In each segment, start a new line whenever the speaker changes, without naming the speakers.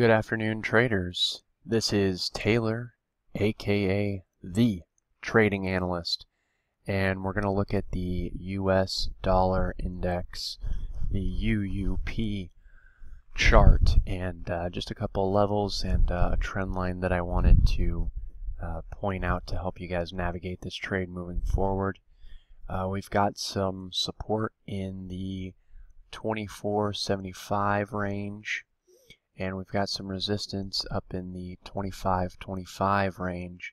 Good afternoon, traders. This is Taylor, aka The Trading Analyst, and we're going to look at the US Dollar Index, the UUP chart, and uh, just a couple levels and uh, a trend line that I wanted to uh, point out to help you guys navigate this trade moving forward. Uh, we've got some support in the 2475 range and we've got some resistance up in the 25-25 range.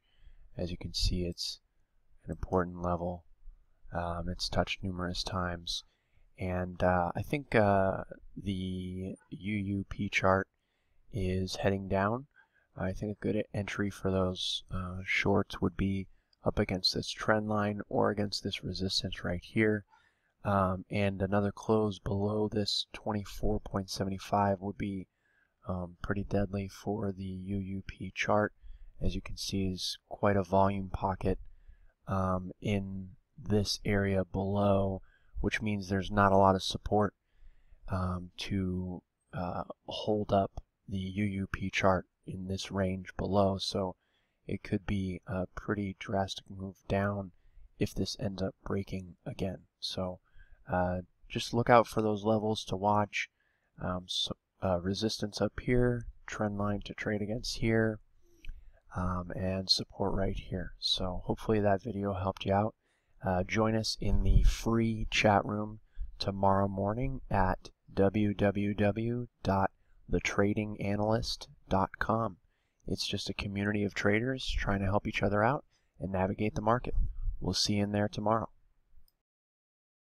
As you can see, it's an important level. Um, it's touched numerous times. And uh, I think uh, the UUP chart is heading down. I think a good entry for those uh, shorts would be up against this trend line or against this resistance right here. Um, and another close below this 24.75 would be um, pretty deadly for the UUP chart. As you can see, is quite a volume pocket um, in this area below, which means there's not a lot of support um, to uh, hold up the UUP chart in this range below. So it could be a pretty drastic move down if this ends up breaking again. So uh, just look out for those levels to watch. Um, so uh, resistance up here, trend line to trade against here, um, and support right here. So hopefully that video helped you out. Uh, join us in the free chat room tomorrow morning at www.thetradinganalyst.com. It's just a community of traders trying to help each other out and navigate the market. We'll see you in there tomorrow.